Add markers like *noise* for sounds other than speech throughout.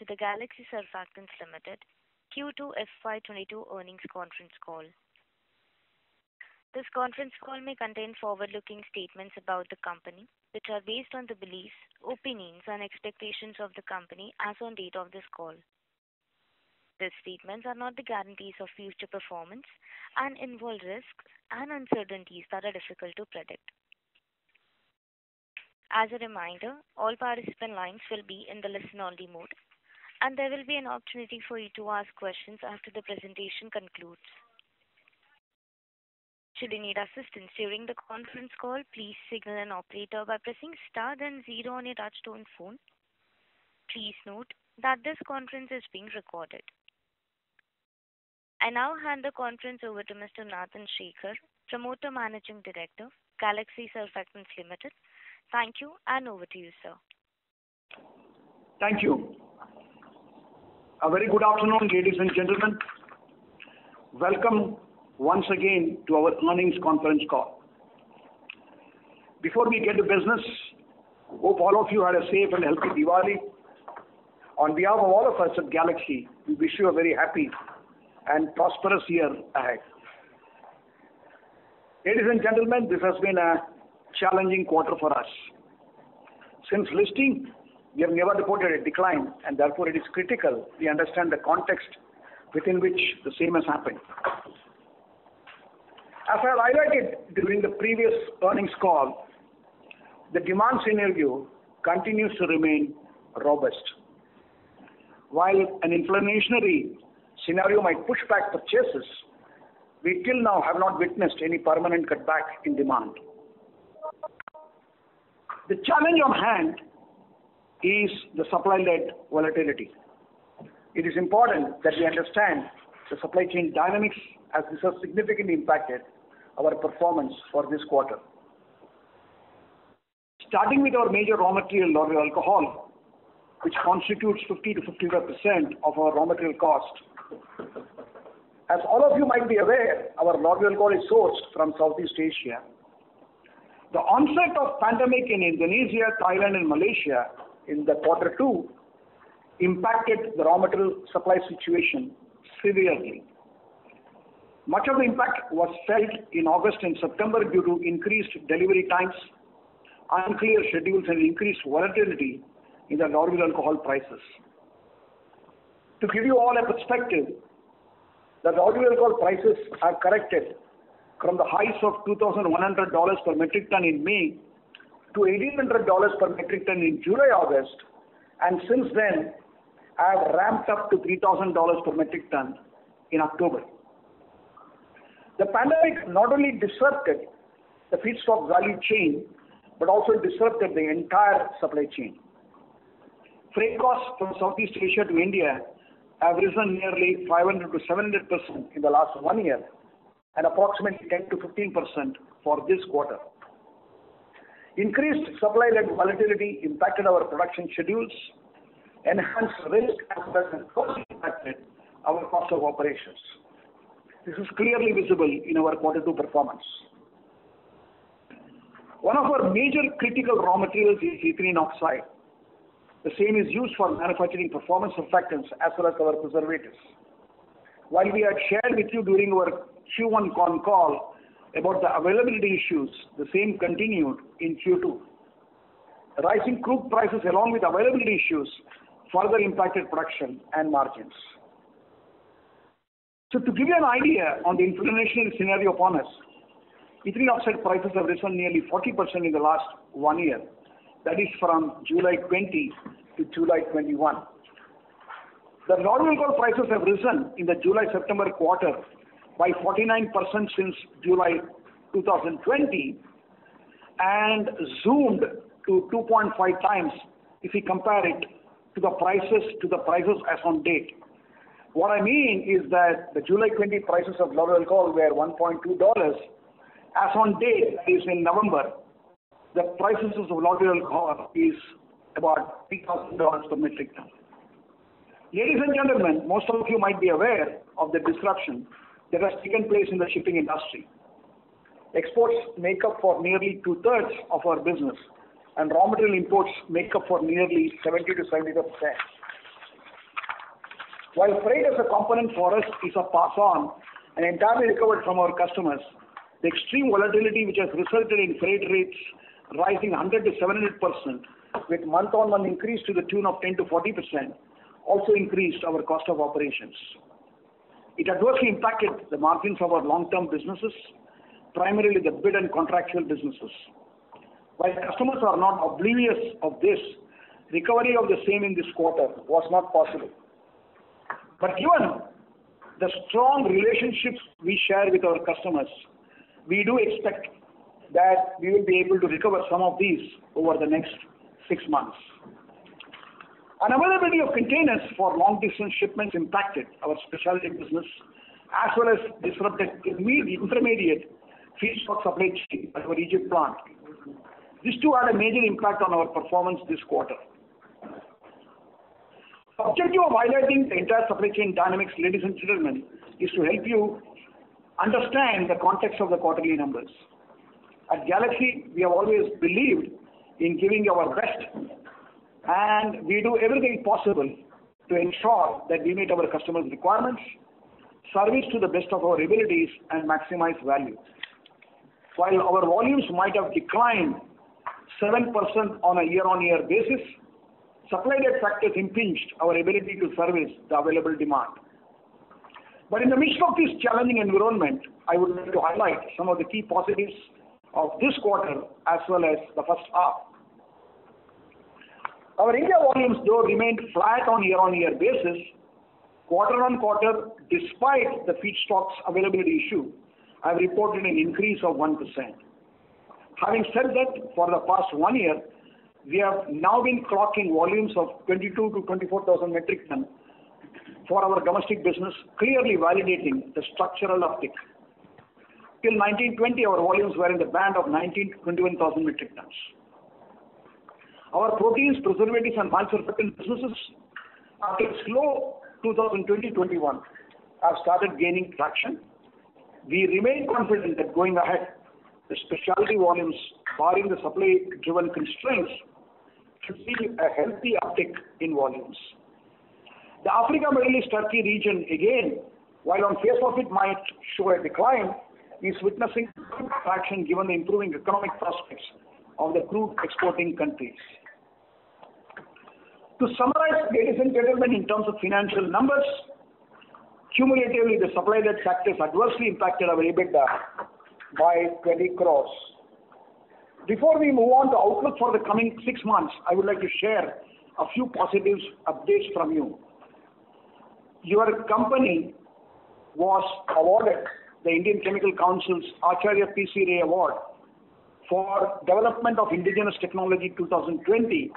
to the Galaxy Surfactants Limited Q2 FY 2022 earnings conference call. This conference call may contain forward-looking statements about the company, which are based on the beliefs, opinions, and expectations of the company as on date of this call. These statements are not the guarantees of future performance and involve risks and uncertainties that are difficult to predict. As a reminder, all participant lines will be in the listen-only mode, and there will be an opportunity for you to ask questions after the presentation concludes. Should you need assistance during the conference call, please signal an operator by pressing star then zero on your touchtone phone. Please note that this conference is being recorded. I now hand the conference over to Mr. Nathan Shekhar, Promoter Managing Director, Galaxy Surfactants Limited. Thank you, and over to you, sir. Thank you. A very good afternoon, ladies and gentlemen. Welcome once again to our earnings conference call. Before we get to business, hope all of you had a safe and healthy Diwali. On behalf of all of us at Galaxy, we wish you a very happy and prosperous year ahead. Ladies and gentlemen, this has been a challenging quarter for us. Since listing, we have never reported a decline, and therefore it is critical we understand the context within which the same has happened. As I highlighted during the previous earnings call, the demand scenario continues to remain robust. While an inflationary scenario might push back purchases, we till now have not witnessed any permanent cutback in demand. The challenge on hand is the supply-led volatility. It is important that we understand the supply chain dynamics as this has significantly impacted our performance for this quarter. Starting with our major raw material, lauryl alcohol, which constitutes 50%-55% of our raw material cost. As all of you might be aware, our lauryl alcohol is sourced from Southeast Asia. The onset of pandemic in Indonesia, Thailand, and Malaysia in the quarter two impacted the raw material supply situation severely. Much of the impact was felt in August and September due to increased delivery times, unclear schedules, and increased volatility in the lauryl alcohol prices. To give you all a perspective, the lauryl alcohol prices have corrected from the highs of $2,100 per metric ton in May to $1,800 per metric ton in July, August, and since then I have ramped up to $3,000 per metric ton in October. The pandemic not only disrupted the feedstock value chain, but also disrupted the entire supply chain. Freight costs from Southeast Asia to India have risen nearly 500 to 700 percent in the last one year, and approximately 10%-15% for this quarter. Increased supply-led volatility impacted our production schedules, enhanced risk, as further impacted our cost of operations. This is clearly visible in our quarter two performance. One of our major critical raw materials is ethylene oxide. The same is used for manufacturing performance surfactants as well as our preservatives. While we had shared with you during our Q1 con call about the availability issues, the same continued in Q2. Rising crude prices along with availability issues further impacted production and margins. So to give you an idea on the inflationary scenario upon us, ethylene oxide prices have risen nearly 40% in the last one year. That is from July 2020 to July 2021. The lauryl alcohol prices have risen in the July-September quarter by 49% since July 2020 and zoomed to 2.5 times if we compare it to the prices to the prices as on date. What I mean is that the July 20 prices of lauryl alcohol were $1.2. As on date, that is in November, the prices of lauryl alcohol is about $3,000 per metric ton. Ladies and gentlemen, most of you might be aware of the disruption that has taken place in the shipping industry. Exports make up for nearly two-thirds of our business, and raw material imports make up for nearly 70%-75%. While freight as a component for us is a pass on and entirely recovered from our customers, the extreme volatility which has resulted in freight rates rising 100%-700% with month-on-month increase to the tune of 10%-40% also increased our cost of operations. It adversely impacted the margins of our long-term businesses, primarily the bid and contractual businesses. While customers are not oblivious of this, recovery of the same in this quarter was not possible. But given the strong relationships we share with our customers, we do expect that we will be able to recover some of these over the next six months. Unavailability of containers for long-distance shipments impacted our specialty business as well as disrupted the intermediate feedstock supply chain at our Egypt plant. These two had a major impact on our performance this quarter. Objective of highlighting the entire supply chain dynamics, ladies and gentlemen, is to help you understand the context of the quarterly numbers. At Galaxy, we have always believed in giving our best, and we do everything possible to ensure that we meet our customers' requirements, service to the best of our abilities, and maximize value. While our volumes might have declined 7% on a year-on-year basis, supply chain factors impinged our ability to service the available demand. But in the midst of this challenging environment, I would like to highlight some of the key positives of this quarter as well as the first half. Our India volumes, though, remained flat on year-on-year basis, quarter-on-quarter, despite the feedstocks availability issue, have reported an increase of 1%. Having said that, for the past one year, we have now been clocking volumes of 22,000-24,000 metric ton for our domestic business, clearly validating the structural uptick. Till 2019-2020, our volumes were in the band of 19,000-21,000 metric tons. Our proteins, preservatives, and manufacturing businesses, after a slow 2020-2021, have started gaining traction. We remain confident that going ahead, the specialty volumes, barring the supply-driven constraints, should see a healthy uptick in volumes. The Africa, Middle East, Turkey region, again, while on face of it might show a decline, is witnessing good traction given the improving economic prospects of the crude exporting countries. To summarize, ladies and gentlemen, in terms of financial numbers, cumulatively, the supply chain factors adversely impacted our EBITDA by 20 crores. Before we move on to outlook for the coming six months, I would like to share a few positive updates from you. Your company was awarded the Indian Chemical Council's Acharya P. C. Ray Award for Development of Indigenous Technology 2020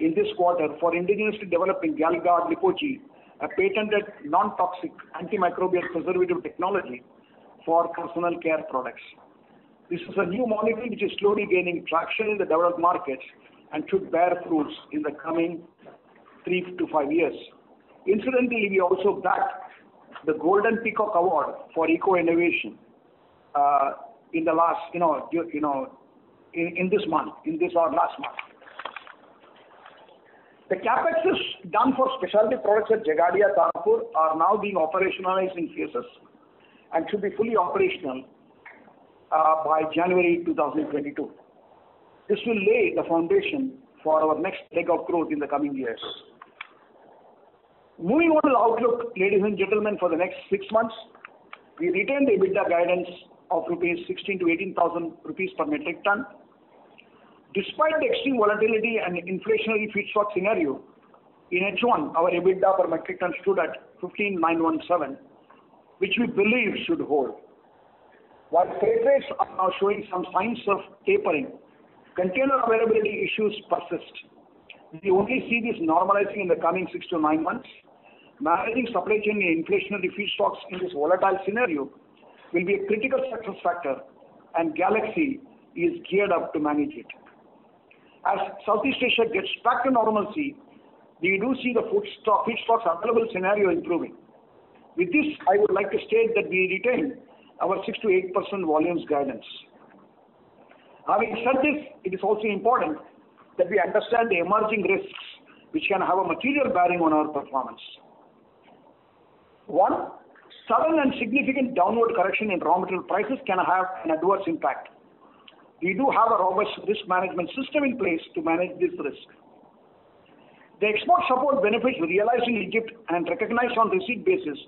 in this quarter for indigenously developing GalGuard Lipo-G, a patented non-toxic antimicrobial preservative technology for personal care products. This is a new molecule which is slowly gaining traction in the developed markets and should bear fruits in the coming three to five years. Incidentally, we also bagged the Golden Peacock Award for eco-innovation uh in the last you know you know in this month, in this or last month. The CapEx is done for specialty products at Jhagadia, Tarapur are now being operationalized in phases and should be fully operational uh, by January 2022. This will lay the foundation for our next leg of growth in the coming years. Moving on to the outlook, ladies and gentlemen, for the next six months, we retain the EBITDA guidance of 16,000-18,000 rupees per metric ton. Despite the extreme volatility and inflationary feedstock scenario, in H1, our EBITDA per metric ton stood at 15,917, which we believe should hold. While freight rates are now showing some signs of tapering, container availability issues persist. We only see this normalizing in the coming six to nine months. Managing supply chain and inflationary feedstocks in this volatile scenario will be a critical success factor, and Galaxy is geared up to manage it. As Southeast Asia gets back to normalcy, we do see the food feedstocks available scenario improving. With this, I would like to state that we retain our 6%-8% volumes guidance. Having said this, it is also important that we understand the emerging risks which can have a material bearing on our performance. One, sudden and significant downward correction in raw material prices can have an adverse impact. We do have a robust risk management system in place to manage this risk. The export support benefits realized in Egypt and recognized on receipt basis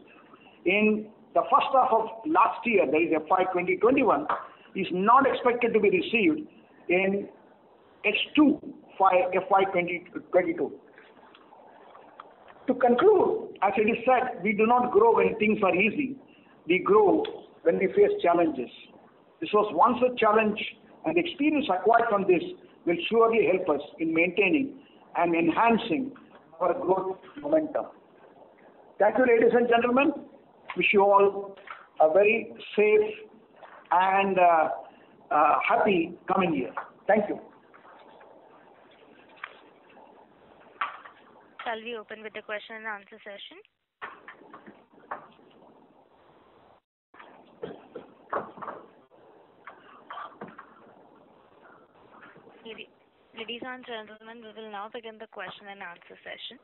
in the first half of last year, that is FY 2021, is not expected to be received in H2 FY 2022. To conclude, as it is said, we do not grow when things are easy. We grow when we face challenges. This was once a challenge, and experience acquired from this will surely help us in maintaining and enhancing our growth momentum. Thank you, ladies and gentlemen. Wish you all a very safe and uh, uh, happy coming year. Thank you. Shall we open with the question and answer session? Ladies and gentlemen, we will now begin the question and answer session.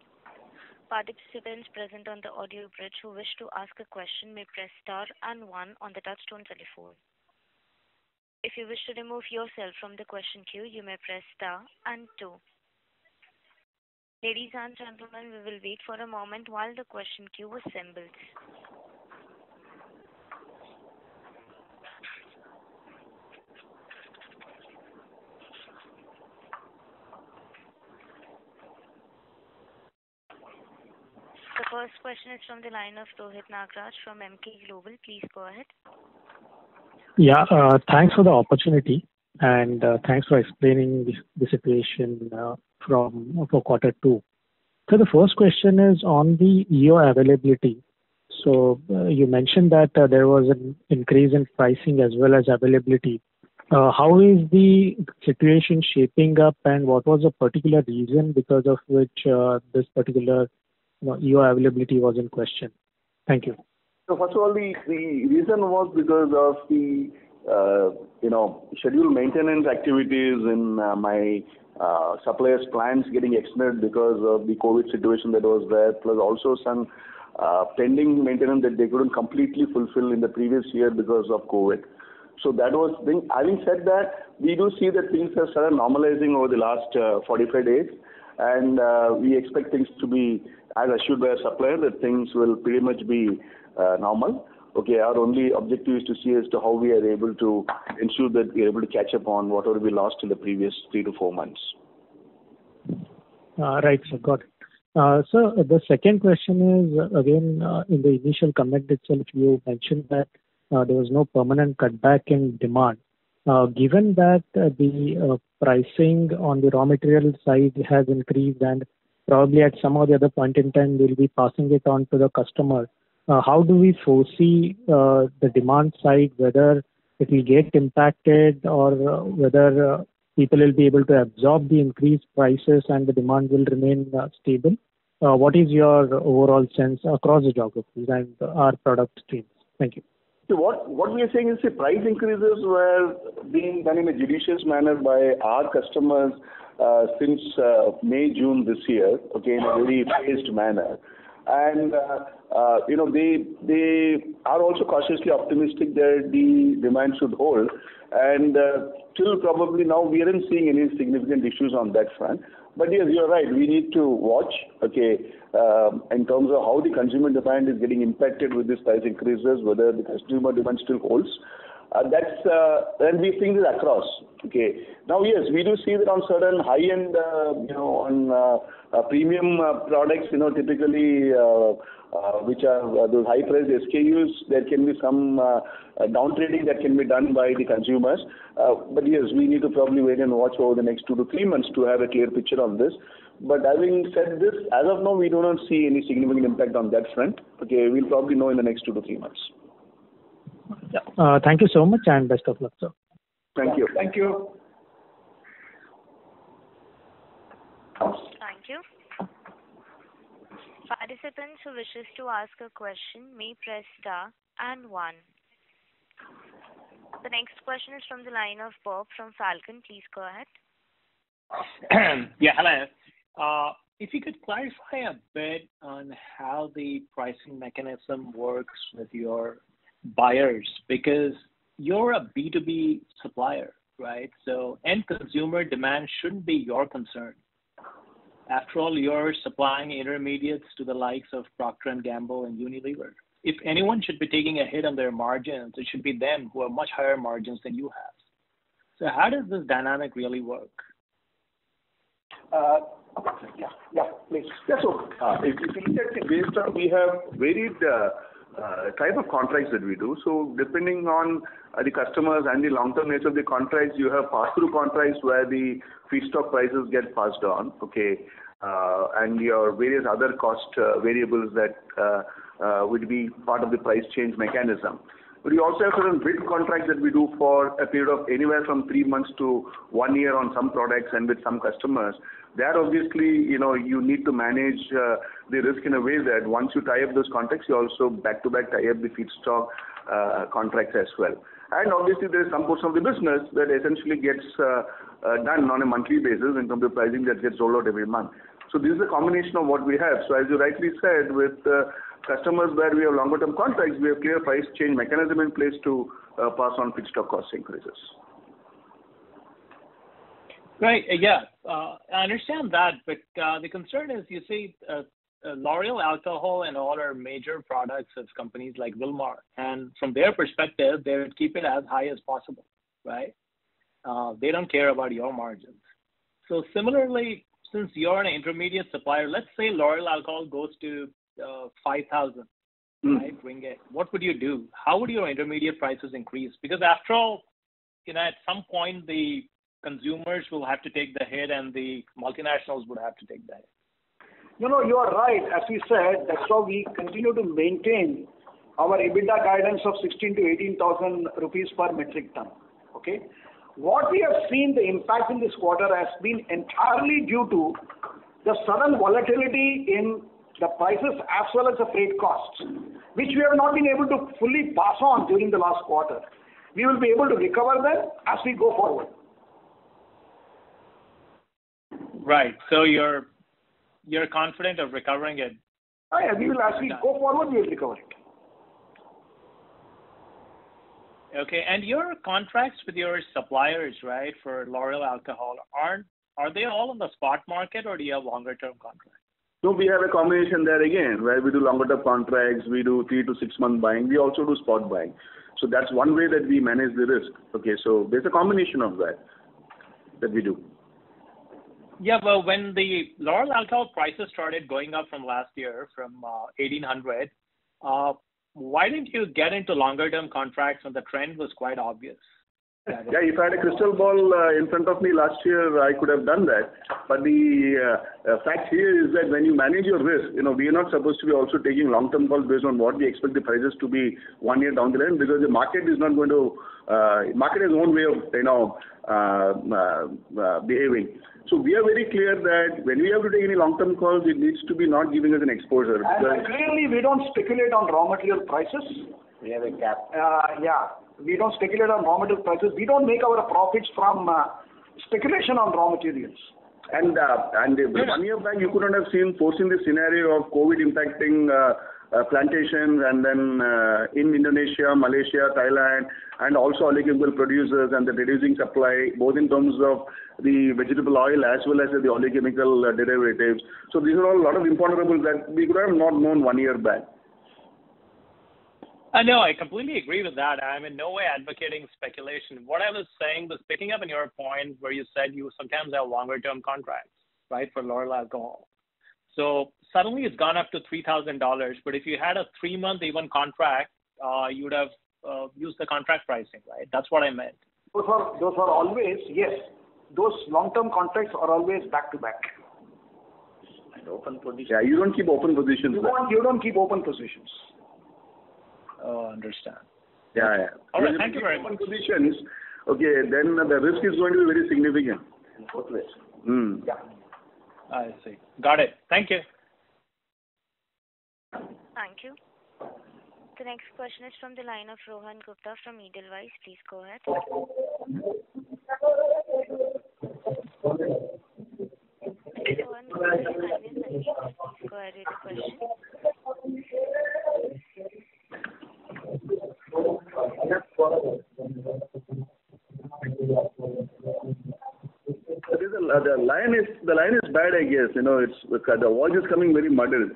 Participants present on the audio bridge who wish to ask a question may press star and one on the touchtone telephone. If you wish to remove yourself from the question queue, you may press star and two. Ladies and gentlemen, we will wait for a moment while the question queue assembles. The first question is from the line of Rohit Nagraj from Emkay Global. Please go ahead. Yeah. Uh, thanks for the opportunity, and uh, thanks for explaining the situation uh, from for quarter two. So The first question is on the EO availability. So you mentioned that there was an increase in pricing as well as availability. How is the situation shaping up, and what was the particular reason because of which this particular EO availability was in question? Thank you. So First of all, the reason was because of the uh, you know, scheduled maintenance activities in uh, my uh, suppliers' plants getting extended because of the COVID situation that was there, plus also some pending maintenance that they couldn't completely fulfill in the previous year because of COVID. So that was thing. Having said that, we do see that things have started normalizing over the last 45 days, and we expect things to be as assured by our supplier that things will pretty much be uh, normal. Okay. Our only objective is to see as to how we are able to ensure that we are able to catch up on whatever we lost in the previous three to four months. Uh, right, sir. Got it. Uh, sir, the second question is, again, in the initial comment itself, you mentioned that there was no permanent cutback in demand. Given that the pricing on the raw material side has increased and probably at some or the other point in time we'll be passing it on to the customer, uh, how do we foresee uh, the demand side, whether it will get impacted or uh, whether people will be able to absorb the increased prices and the demand will remain stable? What is your overall sense across the geographies and our product streams? Thank you. so What we are saying is the price increases were being done in a judicious manner by our customers Uh, since uh, May, June this year, okay, in a very phased manner. And uh, you know, they they are also cautiously optimistic that the demand should hold. And till probably now, we aren't seeing any significant issues on that front. But yes, you're right. We need to watch, okay, um, in terms of how the consumer demand is getting impacted with these price increases, whether the consumer demand still holds. Uh, that's uh, when we think it across. Okay. Now, yes, we do see that on certain high-end, uh, you know, on uh, premium products, you know, typically, which are those high-priced SKUs, there can be some down-trading that can be done by the consumers. But yes, we need to probably wait and watch over the next two to three months to have a clear picture on this. But having said this, as of now, we do not see any significant impact on that front. Okay. We'll probably know in the next two to three months. Yeah. Thank you so much, and best of luck, sir. Thank you. Thank you. Thank you. Participants who wishes to ask a question may press star and one. The next question is from the line of Bob from Falcon. Please go ahead. *clears throat* Yeah, hello. Uh, if you could clarify a bit on how the pricing mechanism works with your buyers, because you're a B2B supplier, right? So end consumer demand shouldn't be your concern. After all, you're supplying intermediates to the likes of Procter & Gamble and Unilever. If anyone should be taking a hit on their margins, it should be them who have much higher margins than you have. So how does this dynamic really work? Uh, yeah, yeah, please. Yeah, so uh, if, if you look at based on we have varied uh, uh, type of contracts that we do. So depending on uh, the customers and the long-term nature of the contracts, you have pass-through contracts where the feedstock prices get passed on, okay, uh, and your various other cost uh, variables that uh, uh, would be part of the price change mechanism. But we also have certain bid contracts that we do for a period of anywhere from three months to one year on some products and with some customers. There, obviously, you know, you need to manage uh, the risk in a way that once you tie up those contracts, you also back-to-back tie up the feedstock uh, contracts as well. And obviously, there is some portion of the business that essentially gets uh, done on a monthly basis in terms of pricing that gets rolled out every month. So this is a combination of what we have. So as you rightly said, with customers where we have longer term contracts, we have clear price change mechanism in place to pass on feedstock cost increases. Right. Yeah, I understand that, but uh, the concern is, you see, uh, uh, lauryl alcohol and all are major products of companies like Wilmar, and from their perspective, they would keep it as high as possible, right? Uh, they don't care about your margins. So similarly, since you're an intermediate supplier, let's say lauryl alcohol goes to uh, 5,000, Mm. right, ringgit. What would you do? How would your intermediate prices increase? Because after all, you know, at some point, the consumers will have to take the hit and the multinationals would have to take the hit. You know, you are right. As we said, that's how we continue to maintain our EBITDA guidance of 16 to 18000 rupees per metric ton. Okay? What we have seen, the impact in this quarter has been entirely due to the sudden volatility in the prices as well as the freight costs, which we have not been able to fully pass on during the last quarter. We will be able to recover them as we go forward. Right. So you're you're confident of recovering it. Ah, yeah, we will, as we go forward, we will recover it. Okay. And your contracts with your suppliers, right, for lauryl alcohol, aren't are they all on the spot market or do you have longer term contracts? So we have a combination there again, where we do longer term contracts, we do three to six month buying, we also do spot buying. So that's one way that we manage the risk. Okay, so there's a combination of that that we do. Yeah, well, when the lauryl alcohol prices started going up from last year, from uh, 1800, uh, why didn't you get into longer term contracts when the trend was quite obvious? *laughs* Yeah, if I had a crystal ball uh, in front of me last year, I could have done that. But the uh, uh, fact here is that when you manage your risk, you know, we are not supposed to be also taking long-term calls based on what we expect the prices to be one year down the line, because the market is not going to, uh, market has own way of, you know, uh, uh, behaving. So we are very clear that when we have to take any long-term calls, it needs to be not giving us an exposure. And Because clearly, we don't speculate on raw material prices. we have a cap. Uh, yeah, we don't speculate on raw material prices. We don't make our profits from uh, speculation on raw materials. And uh, and one year back, you couldn't have seen foreseen the scenario of COVID impacting uh, uh, plantations and then uh, in Indonesia, Malaysia, Thailand, and also oleochemical producers and the reducing supply, both in terms of the vegetable oil as well as the oleochemical uh, derivatives. So these are all a lot of imponderables that we could have not known one year back. I know, I completely agree with that. I'm in no way advocating speculation. What I was saying was picking up on your point where you said you sometimes have longer term contracts, right, for lauryl alcohol. So suddenly it's gone up to $3,000, but if you had a three month even contract, uh, you would have uh, used the contract pricing, right? That's what I meant. Those are, those are always, yes, those long-term contracts are always back to back. Open positions. Yeah, you don't keep open positions. You back. don't, you don't keep open positions. Oh, understand. Yeah, yeah. All right, Because if thank you very open much. Positions, okay, then the risk is going to be very significant. Both ways. Hmm. Yeah. I see. Got it. Thank you. Thank you. The next question is from the line of Rohan Gupta from Edelweiss. Please go ahead. Rohan Gupta, your line is Go ahead with the question. The line is bad, I guess. You know, it's the voice is coming very muddled.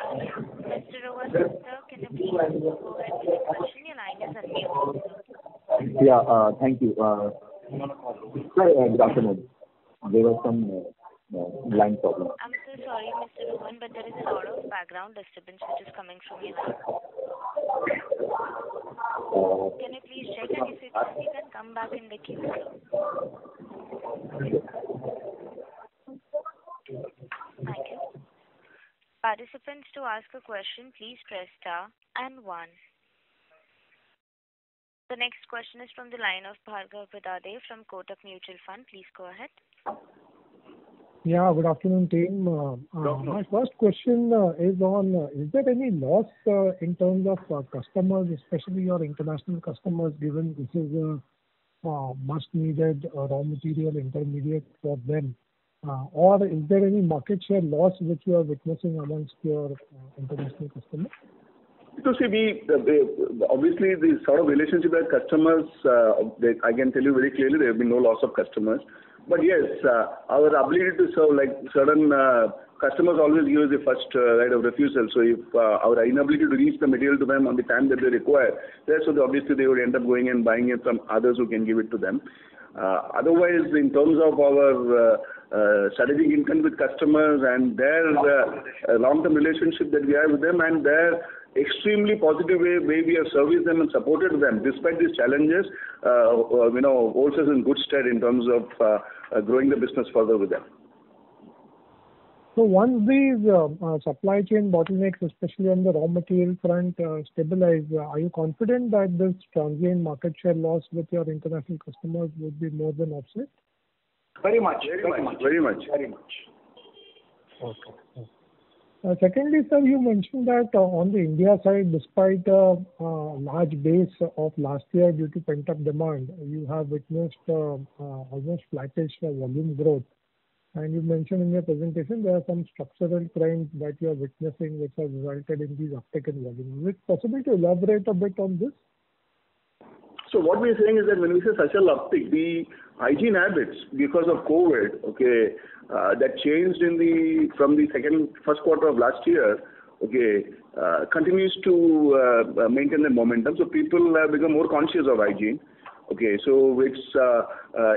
Mr. Rohan, sir, can you please go ahead with the question? Your line is unmuted. Yeah, uh, thank you. Uh, Sir, uh, good afternoon. There was some line problem. I'm so sorry, Mr. Rohan, but there is a lot of background disturbance which is coming from your line. Can you please check and if you can come back in the queue, sir? Thank you. Participants, to ask a question, please press star and one. The next question is from the line of Bhargav Vidade from Kotak Mutual Fund. Please go ahead. Yeah, good afternoon, team. Uh, My first question uh, is on, uh, is there any loss uh, in terms of uh, customers, especially your international customers, given this is a uh, much needed uh, raw material intermediate for them? Uh, Or is there any market share loss which you are witnessing amongst your uh, international customers? See, we the- the- obviously the sort of relationship with customers, uh, I can tell you very clearly there have been no loss of customers. But yes, uh, our ability to serve, like certain uh, customers always give us the first uh, right of refusal. So if uh, our inability to reach the material to them on the time that they require, so obviously they would end up going and buying it from others who can give it to them. Uh, Otherwise, in terms of our uh, uh, strategic intent with customers and their uh, uh, long-term relationship that we have with them and their extremely positive way way we have serviced them and supported them despite these challenges, uh, uh, you know, holds us in good stead in terms of uh, uh, growing the business further with them. So once these uh, uh, supply chain bottlenecks, especially on the raw material front, uh, stabilize, uh, are you confident that this transient market share loss with your international customers would be more than offset? Very much. Very much. Very much. Very much. Okay. Uh, Secondly, sir, you mentioned that uh, on the India side, despite a uh, large base of last year due to pent-up demand, you have witnessed almost flattish volume growth. And you mentioned in your presentation there are some structural trends that you are witnessing which have resulted in these uptick in volume. Is it possible to elaborate a bit on this? So what we're saying is that when we say such a uptick, the hygiene habits because of COVID, okay, uh, that changed in the from the second first quarter of last year, okay, uh, continues to uh, maintain the momentum. So people have become more conscious of hygiene. Okay, so it's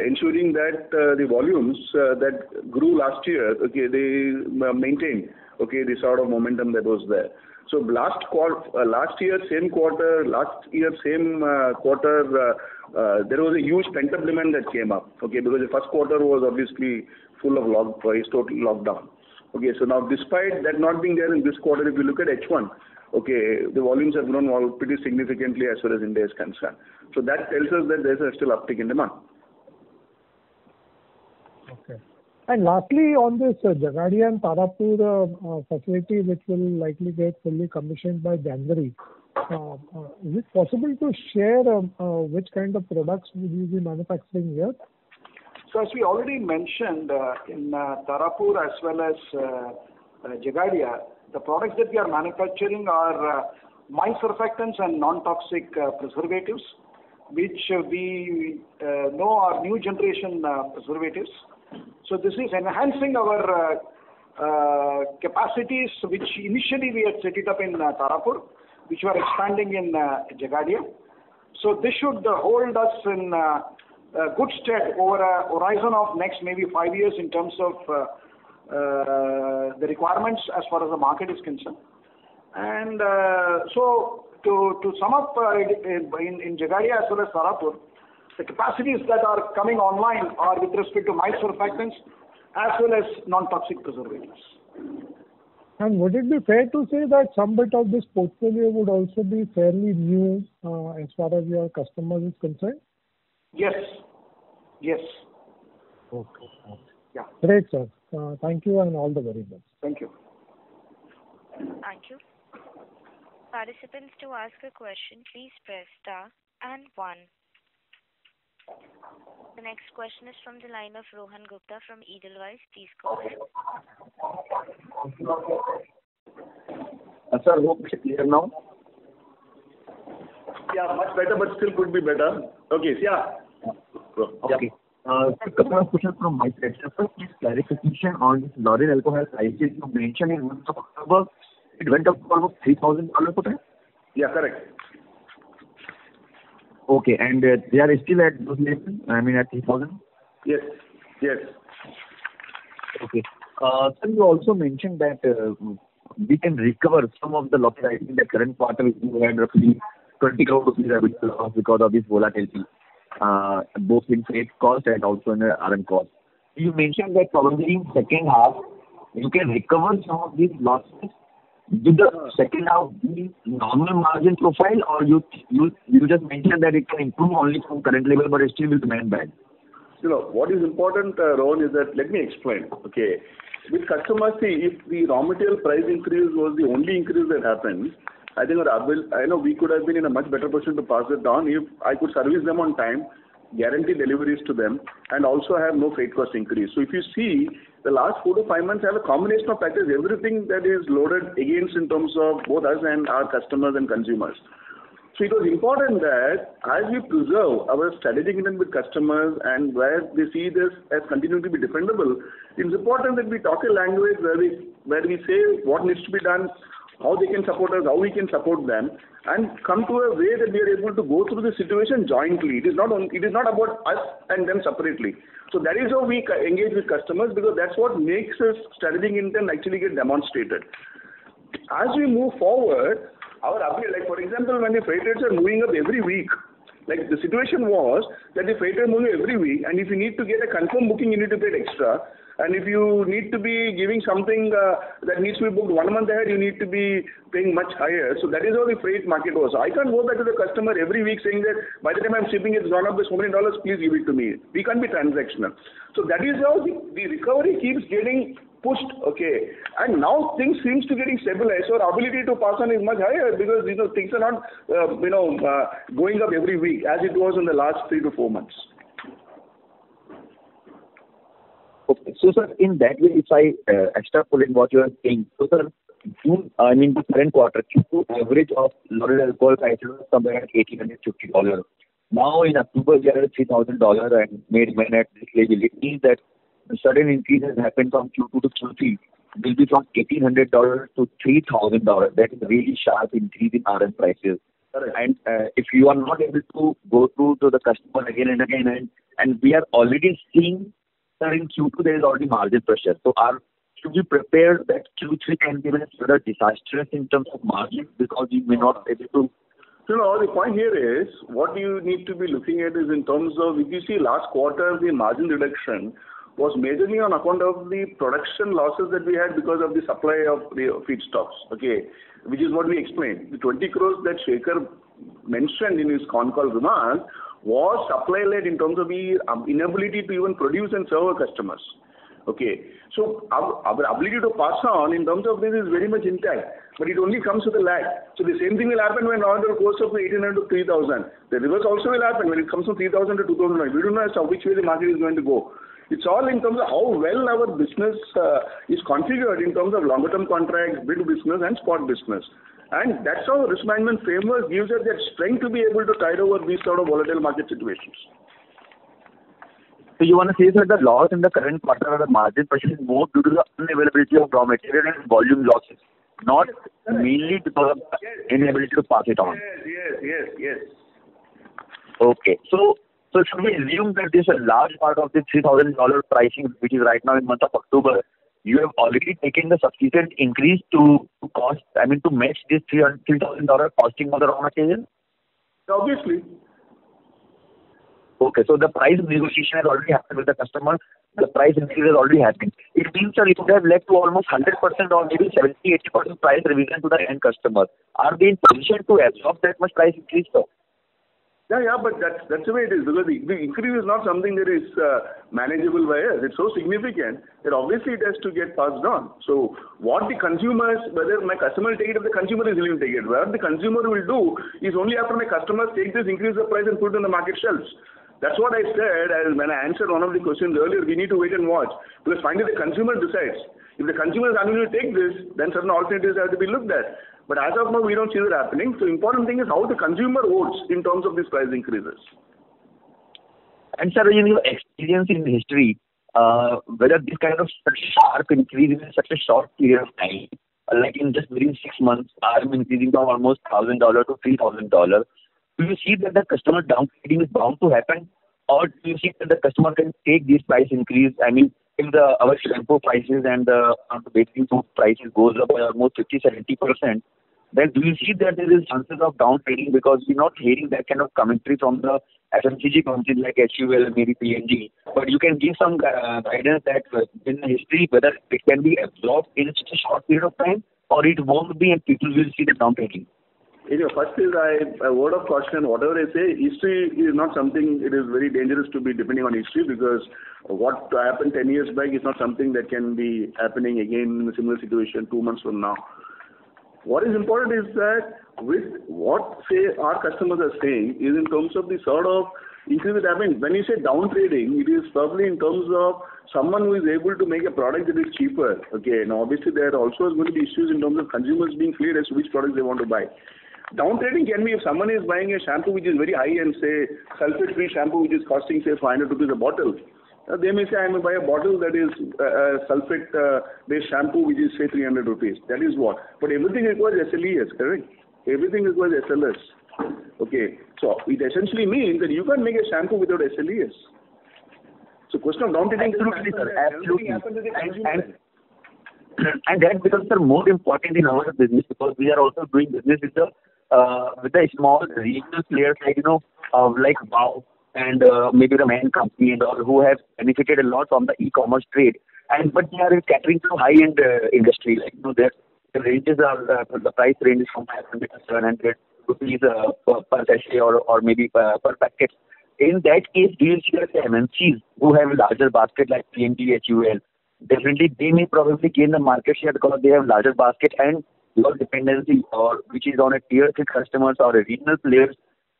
ensuring that the volumes that grew last year, okay, they maintain, okay, the sort of momentum that was there. So uh, last year, same quarter, last year, same uh, quarter, uh, there was a huge pent-up demand that came up, okay, because the first quarter was obviously full of total lockdown. Okay, so now despite that not being there in this quarter, if you look at H1, okay, the volumes have grown all pretty significantly as far as India is concerned. So that tells us that there's still uptick in demand. Okay. And lastly, on this uh, Jhagadia and Tarapur uh, uh, facility, which will likely get fully commissioned by January, uh, uh, is it possible to share um, uh, which kind of products would you be manufacturing here? So as we already mentioned, in Tarapur as well as uh, the products that we are manufacturing are mild surfactants and non-toxic preservatives, which we know are new generation preservatives. So this is enhancing our uh, uh, capacities, which initially we had set it up in uh, Tarapur, which we are expanding in Jhagadia. So this should hold us in good stead over a horizon of next maybe five years in terms of the requirements as far as the market is concerned. And so to to sum up, in in Jhagadia as well as Tarapur, the capacities that are coming online are with respect to mild surfactants as well as non-toxic preservatives. And would it be fair to say that some bit of this portfolio would also be fairly new uh, as far as your customers is concerned? Yes. Yes. Okay. Yeah. Great, sir. Uh, Thank you and all the very best. Thank you. Thank you. Participants, to ask a question, please press star and one. The next question is from the line of Rohan Gupta from Edelweiss. Please go ahead. Sir, hope it's clear now. Yeah, much better, but still could be better. Okay. Yeah. Okay. Uh, sir, couple of questions from my side. First, please clarification on this lauryl alcohol prices. You mentioned in month of October it went up to almost $3,000 per ton? Yeah, correct. Okay. And uh, they are still at those levels, I mean, at 3,000? Yes. Yes. Okay. Uh, sir, you also mentioned that uh, we can recover some of the losses. I think the current quarter you had roughly 20 crore rupees loss because of this volatility, both in freight cost and also in RM cost. You mentioned that probably in second half you can recover some of these losses. Will the second half be normal margin profile or you just mentioned that it can improve only from current level but it still will remain bad? You know, what is important, uh, Rohan, is that let me explain. Okay. With customers, see, if the raw material price increase was the only increase that happened, I think I know we could have been in a much better position to pass it down if I could service them on time, guarantee deliveries to them, and also have no freight cost increase. So if you see the last four to five months have a combination of factors, everything that is loaded against in terms of both us and our customers and consumers. So it was important that as we preserve our strategic intent with customers and where they see this as continuing to be dependable, it's important that we talk a language where we where we say what needs to be done, how they can support us, how we can support them, and come to a way that we are able to go through the situation jointly. It is not on it is not about us and them separately. So that is how we engage with customers because that's what makes us strategic intent actually get demonstrated. As we move forward, our ability, like for example, when the freight rates are moving up every week, like the situation was that the freight are moving every week, and if you need to get a confirmed booking, you need to pay extra. And if you need to be giving something uh, that needs to be booked one month ahead, you need to be paying much higher. So that is how the freight market was. I can't go back to the customer every week saying that, "By the time I'm shipping, it's gone up by so many dollars, please give it to me." We can't be transactional. So that is how the recovery keeps getting pushed, okay. And now things seems to getting stabilized, so our ability to pass on is much higher because, you know, things are not, uh, you know, uh, going up every week as it was in the last three to four months. Okay. Sir, in that way, if I uh, extrapolate what you are saying, so, sir, June, I mean the current quarter, Q2 average of lauryl alcohol prices was somewhere at $1,850. Now in October we are at $3,000 and may at this level. It means that the sudden increase has happened from Q2 to Q3 will be from $1,800 to $3,000. That is a really sharp increase in RM prices. Correct. Uh, if you are not able to go through to the customer again and again, and we are already seeing, sir, in Q2 there is already margin pressure. So are should we prepare that Q3 can be further disastrous in terms of margin because we may not be able to? No, the point here is what you need to be looking at is in terms of if you see last quarter, the margin reduction was majorly on account of the production losses that we had because of the supply of the feedstocks, okay? Which is what we explained. The 20 crore that Shekhar mentioned in his con call remarks was supply-led in terms of the um, inability to even produce and serve our customers. Okay. So our ability to pass on in terms of this is very much intact, but it only comes with a lag. So the same thing will happen when material goes up from 1,800 to 3,000. The reverse also will happen when it comes from 3,000 to 2,000. We don't know as to which way the market is going to go. It's all in terms of how well our business uh, is configured in terms of longer term contracts, bid business and spot business. And that's how risk management framework gives us that strength to be able to tide over these sort of volatile market situations. So you want to say, that the loss in the current quarter or the margin pressure is more due to the unavailability of raw material and volume losses, not mainly because of inability to pass it on? Yes. Yes, yes, yes. Okay. So so should we assume that there's a large part of the $3,000 pricing, which is right now in month of October, you have already taken the subsequent increase to cost, I mean, to match this $3,000 costing of the raw material? Obviously. Okay. So the price negotiation has already happened with the customer. The price increase has already happened. It means, that it would have led to almost 100% or maybe 70%-80% price revision to the end customer. Are they in position to absorb that much price increase, sir? Yeah, yeah, but that's that's the way it is. Because the increase is not something that is uh, manageable by us. It's so significant that obviously it has to get passed on. So what the consumers, whether my customer will take it or the consumer is willing to take it. What the consumer will do is only after my customers take this increase of price and put it on the market shelves. That's what I said as when I answered one of the questions earlier, we need to wait and watch. Because finally the consumer decides. If the consumer is unwilling to take this, then certain alternatives have to be looked at. But as of now, we don't see that happening. So important thing is how the consumer votes in terms of these price increases. And sir, in your experience in history, uh, whether this kind of such sharp increase in such a short period of time, like in just within six months, RM increasing from almost thousand dollar to three thousand dollar, do you see that the customer downtrading is bound to happen, or do you see that the customer can take this price increase? I mean, if the our shampoo prices and the, baking soap prices goes up by almost 50 70 percent, then do you see that there is chances of down trading because we're not hearing that kind of commentary from the FMCG companies like HUL maybe P&G. But you can give some uh, guidance that uh, in history whether it can be absorbed in such a short period of time or it won't be and people will see the down trading. You know, first is I, a word of caution, whatever I say, history is not something, it is very dangerous to be depending on history because what happened 10 years back is not something that can be happening again in a similar situation two months from now. What is important is that with what, say, our customers are saying is in terms of the sort of increase that happens. When you say down trading, it is probably in terms of someone who is able to make a product that is cheaper. Okay. Now, obviously, there are also is going to be issues in terms of consumers being clear as to which products they want to buy. Down trading can be if someone is buying a shampoo which is very high and say sulfate-free shampoo which is costing say 500 rupees a bottle. Uh, they may say, I may buy a bottle that is uh, sulfate-based uh, shampoo, which is, say, 300 rupees. That is what. But everything requires SLES, correct? Everything requires SLS. Okay. So it essentially means that you can't make a shampoo without SLES. So question of down-trading Absolutely, sir. Absolutely. And, and, *clears throat* and that becomes, sir, more important in our business because we are also doing business with the uh, with the small regional players like, you know, uh, like WOW, and uh, maybe the main company and all who have benefited a lot from the e-commerce trade. And but they are catering to high-end uh, industry, like you know, their the ranges are uh, the price range is from 500 to 700 rupees uh, per, per sachet or or maybe per, per packet. In that case, that the MNCs who have a larger basket like P&G, HUL, definitely they may probably gain the market share because they have larger basket and your dependency or which is on a tier three customers or a regional players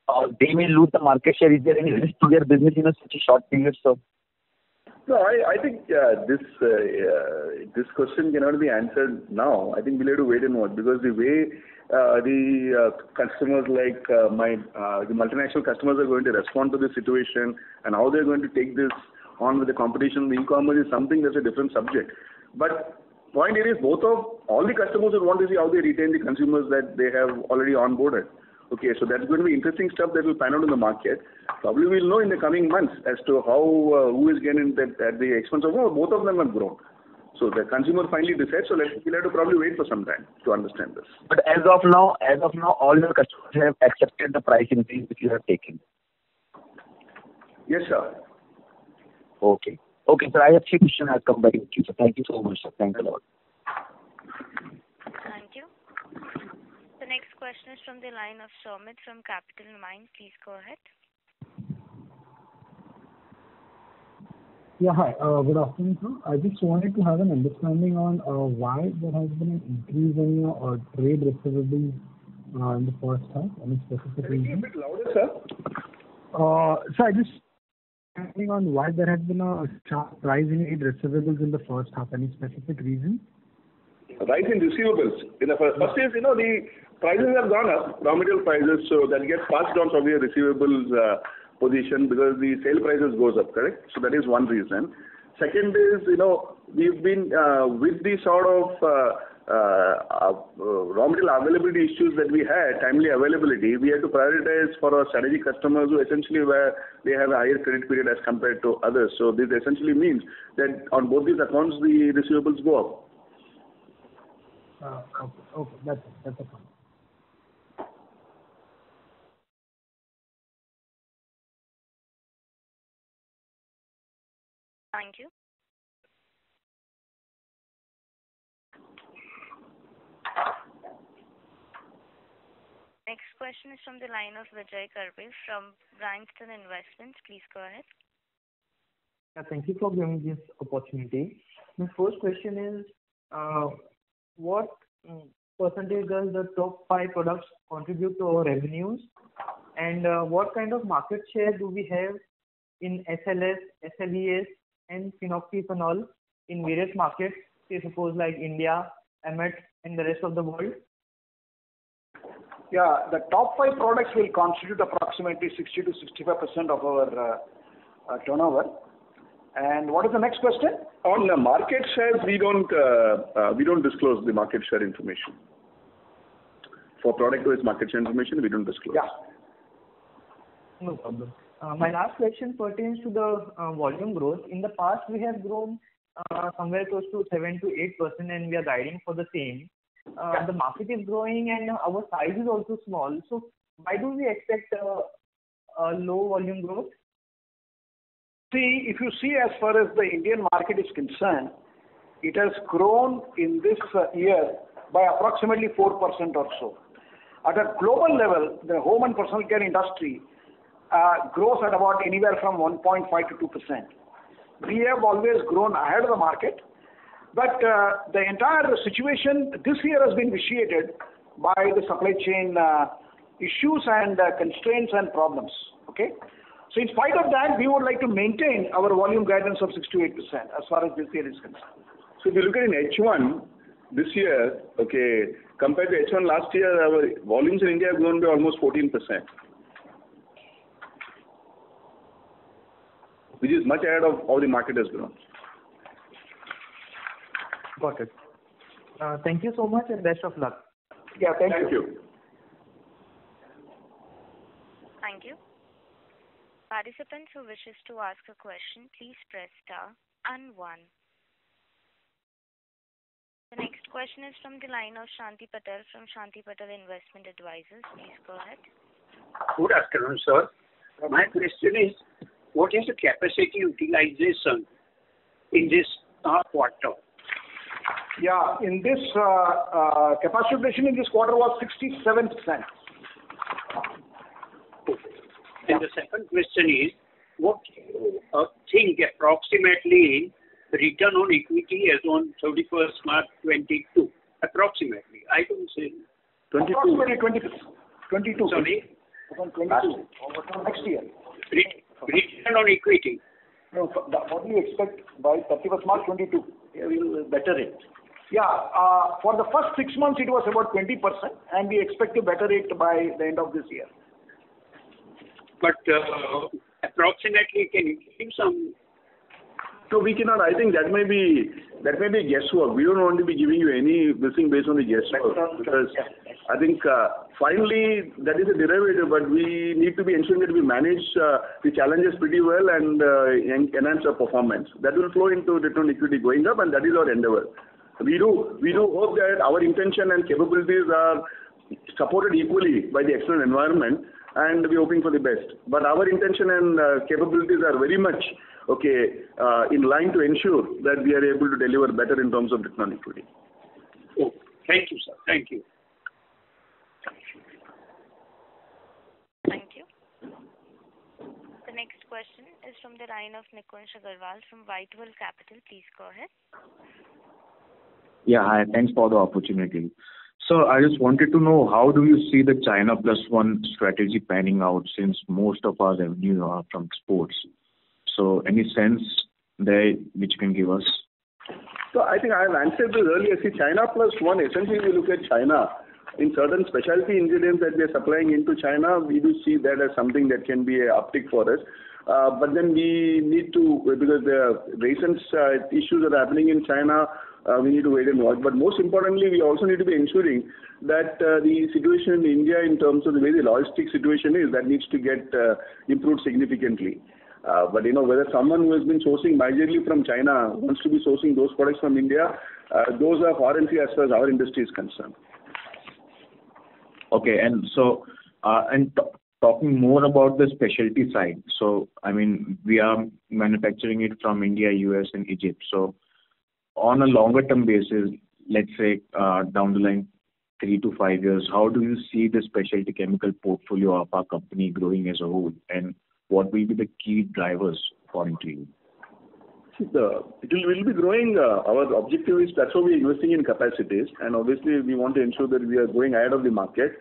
or they may lose the market share? Is there any risk to their business in a such a short period, so? No, I, think uh, this uh, this question cannot be answered now. I think we'll have to wait and watch because the way uh, the customers like my the multinational customers are going to respond to this situation and how they're going to take this on with the competition in e-commerce is something that's a different subject. But point here is both of all the customers would want to see how they retain the consumers that they have already onboarded. Okay, so that's going to be interesting stuff that will pan out in the market. Probably we'll know in the coming months as to how uh, who is getting that at the expense of who. Both of them have grown. So the consumer finally decides. So let's we'll have to probably wait for some time to understand this. But as of now, as of now, all your customers have accepted the price increase which you have taken. Yes, sir. Okay. Okay, sir. I have three questions. I'll come back to you. So thank you so much, sir. Thanks a lot. Thank you. The next question is from the line of Somit from Capital Mind. Please go ahead. Yeah, hi. Uh, good afternoon, sir. I just wanted to have an understanding on uh, why there has been an increase in your uh, trade receivables uh, in the first half. Any specific reason? A bit louder, sir. Uh, so I just understanding on why there has been a sharp rise in receivables in the first half. Any specific reason? Rise in receivables. In the first, is, you know, the prices have gone up, raw material prices, so that gets passed on from your receivables uh, position because the sale prices goes up, correct? So that is one reason. Second is, you know, we've been uh, with the sort of uh, Uh, uh, raw material availability issues that we had, timely availability, we had to prioritize for our strategic customers who essentially where they have a higher credit period as compared to others. So this essentially means that on both these accounts, the receivables go up. Uh, okay. Okay. That's it. That's the point. Thank you. Next question is from the line of Vijay Karpe from Bryanston Investments. Please go ahead. Yeah, Thank you for giving this opportunity. My first question is, uh, what mm, percentage does the top five products contribute to our revenues? And uh, what kind of market share do we have in SLS, SLES, and phenoxyethanol in various markets, say suppose like India, AMET, and the rest of the world? Yeah. The top five products will constitute approximately 60%-65% of our turnover. And what is the next question? On the market shares, we don't uh uh we don't disclose the market share information. For product-wise market share information, we don't disclose. Yeah. No problem. My last question pertains to the volume growth. In the past, we have grown somewhere close to 7%-8%, and we are guiding for the same. Uh, the market is growing and our size is also small. So why do we expect uh, a low volume growth? See, if you see as far as the Indian market is concerned, it has grown in this uh, year by approximately 4% or so. At a global level, the home and personal care industry grows at about anywhere from 1.5%-2%. We have always grown ahead of the market, Uh, the entire situation this year has been vitiated by the supply chain uh, issues and uh, constraints and problems. Okay? So in spite of that, we would like to maintain our volume guidance of 6%-8% as far as this year is concerned. So if you look at in H1 this year, okay, compared to H1 last year, our volumes in India have grown by almost 14%. Which is much ahead of how the market has grown. Got it. Uh, thank you so much and best of luck. Yeah, thank you. Thank you. Thank you. Participants who wishes to ask a question, please press star and one. The next question is from the line of Shanti Patel from Shanti Patel Investment Advisors. Please go ahead. Good afternoon, sir. My question is, what is the capacity utilization in this uh, quarter? Yeah. In this uh, uh, capacity utilization in this quarter was 67%. The second question is, what uh, you think approximately return on equity as on 31st March 2022? Approximately. I don't say. Approximately 20%. Sorry? Around 22. Next year. Return on equity. No. What do you expect by 31st March 2022? We will better it. Yeah. Uh, for the first six months it was about 20%, and we expect to better it by the end of this year. But uh, approximately, can you give some? So we cannot. I think that may be that may be a guesswork. We don't want to be giving you any this thing based on the guesswork. Because I think, uh, finally that is a derivative, but we need to be ensuring that we manage the challenges pretty well and enhance our performance. That will flow into return on equity going up, and that is our endeavor. We do hope that our intention and capabilities are supported equally by the external environment, and we're hoping for the best. But our intention and uh, capabilities are very much okay uh, in line to ensure that we are able to deliver better in terms of return on equity. Okay. Thank you, sir. Thank you. Thank you. The next question is from the line of Nikunj Agarwal from White Whale Capital. Please go ahead. Yeah. Hi. Thanks for the opportunity. So I just wanted to know how do you see the China Plus One strategy panning out since most of our revenue are from exports? Any sense there which you can give us? So I think I have answered this earlier. See, China Plus One, essentially we look at China. In certain specialty ingredients that we are supplying into China, we do see that as something that can be a uptick for us. Uh, but then we need to, because the recent uh, issues that are happening in China, uh, we need to wait and watch. But most importantly, we also need to be ensuring that the situation in India in terms of the way the logistics situation is, that needs to get improved significantly. But, you know, whether someone who has been sourcing majorly from China wants to be sourcing those products from India, those are foreign as far as our industry is concerned. Okay. Talking more about the specialty side. So, I mean, we are manufacturing it from India, U.S. and Egypt. So on a longer term basis, let's say, uh, down the line three to five years, how do you see the specialty chemical portfolio of our company growing as a whole? And what will be the key drivers to you? It will be growing. Uh, our objective is that's why we're investing in capacities, and obviously we want to ensure that we are growing ahead of the market.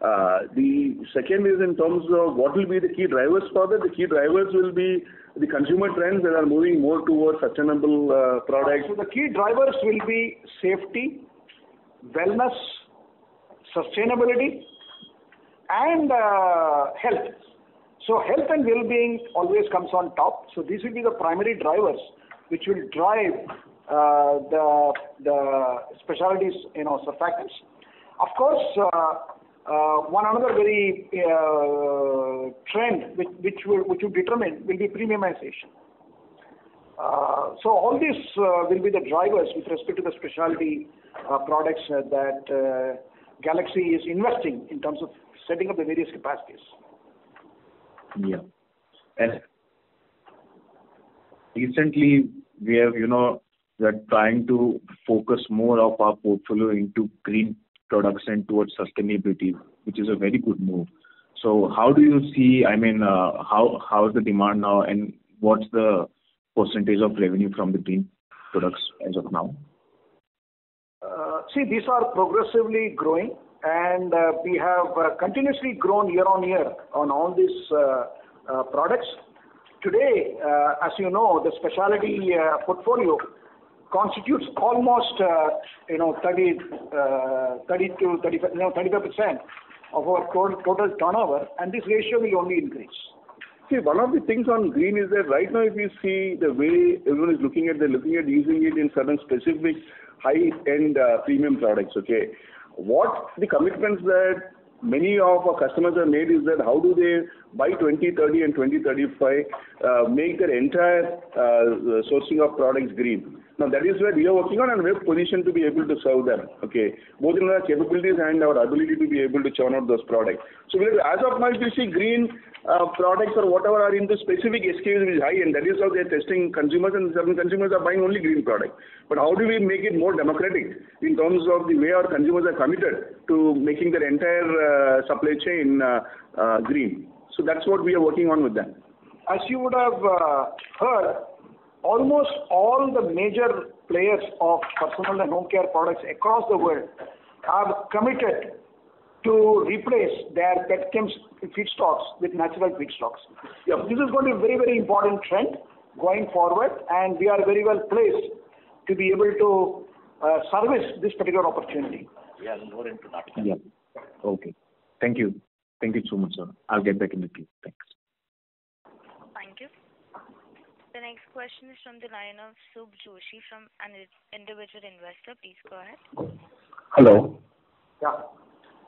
Uh, the second is in terms of what will be the key drivers for that. The key drivers will be the consumer trends that are moving more towards sustainable uh, products. So the key drivers will be safety, wellness, sustainability, and uh, health. So health and well-being always comes on top. So these will be the primary drivers which will drive the specialties, you know, surfactants. Of course, Uh, one another very uh, trend which which will determine will be premiumization. Uh so all these uh, will be the drivers with respect to the specialty products that Galaxy is investing in terms of setting up the various capacities. Yeah. and Recently we have, you know, we are trying to focus more of our portfolio into green products and towards sustainability, which is a very good move. So how do you see, I mean, uh, how is the demand now, and what's the percentage of revenue from the green products as of now? Uh, see, these are progressively growing, and uh, we have continuously grown year-on-year on all these products. Today, as you know, the specialty portfolio constitutes almost, uh, you know, 30%-35% uh, of our total turnover, and this ratio will only increase. See, one of the things on green is that right now if you see the way everyone is looking at, they're looking at using it in certain specific high-end, uh, premium products, okay? What the commitments that many of our customers have made is that how do they by 2030 and 2035 make their entire sourcing of products green. Now, that is where we are working on and we're positioned to be able to serve them, okay? Both in our capabilities and our ability to be able to churn out those products. So as of now, if you see green uh, products or whatever are into specific SKUs which is high, and that is how they're testing consumers, and certain consumers are buying only green product. But how do we make it more democratic in terms of the way our consumers are committed to making their entire uh, supply chain uh, green? So that's what we are working on with them. As you would have heard, almost all the major players of personal and home care products across the world have committed to replace their petchem feedstocks with natural feedstocks. Yeah. This is going to be a very, very important trend going forward, and we are very well placed to be able to uh, service this particular opportunity. Yeah, more into that. Yeah. Okay. Thank you. Thank you so much, sir. I'll get back in the queue. Thanks. Thank you. The next question is from the line of Subh Joshi from an individual investor. Please go ahead. Hello. Yeah.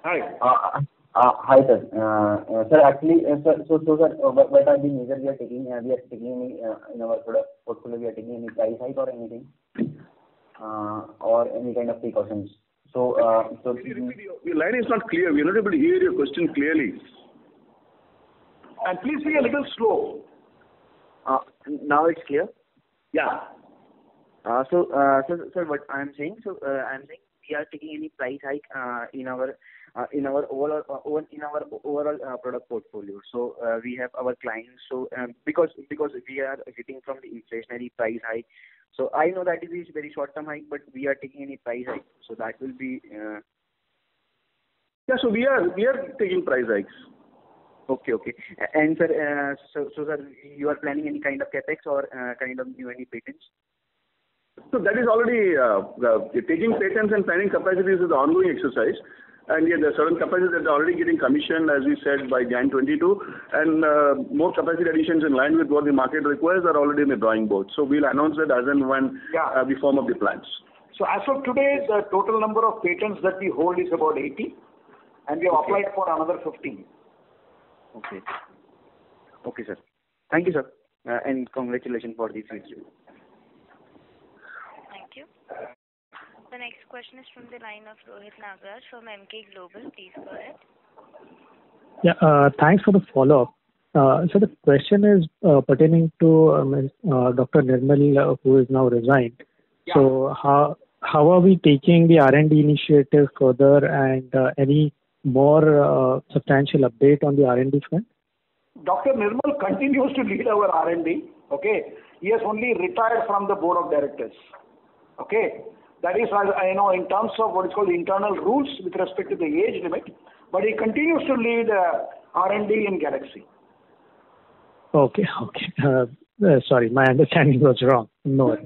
Hi. Uh, uh, hi, sir. Uh, sir, actually, sir, what are the measures we are taking? We are taking in our product portfolio Taking any price hike or anything, or any kind of precautions? Can you repeat? Your line is not clear. We're not able to hear your question clearly. And please be a little slow. Uh, now it's clear? Yeah. Uh, uh, so, so sir, what I'm saying, so, I'm saying we are taking any price hike in our uh in our overall uh in our overall uh product portfolio. So, we have our clients. So, um, because because we are getting from the inflationary price hike. So I know that it is very short-term hike, but we are taking any price hike. So that will be. Yeah. So we are we are taking price hikes. Okay. Okay. And sir, uh, so, so sir, you are planning any kind of CapEx or uh, kind of new any patents? So that is already uh, taking patents and planning capacities is an ongoing exercise. And yeah, there are certain capacities that are already getting commissioned, as we said, by January 2022. More capacity additions in line with what the market requires are already in the drawing board. So we'll announce that as and when. Yeah. We firm up the plans. So as of today, the total number of patents that we hold is about 80, and we have applied for another 15. Okay. Okay, sir. Thank you, sir. Uh, and congratulations for this issue. Thank you. The next question is from the line of Rohit Nagraj from Emkay Global. Please go ahead. Yeah. Uh, thanks for the follow-up. Uh, so the question is pertaining to Dr. Nirmal, who has now resigned. Yeah. So How are we taking the R&D initiative further and any more uh, substantial update on the R&D front? Dr. Nirmal continues to lead our R&D. Okay? He has only retired from the board of directors. Okay? That is you know, in terms of what is called internal rules with respect to the age limit, but he continues to lead uh, R&D in Galaxy. Okay. *laughs* Okay. Uh, sorry, my understanding was wrong. No.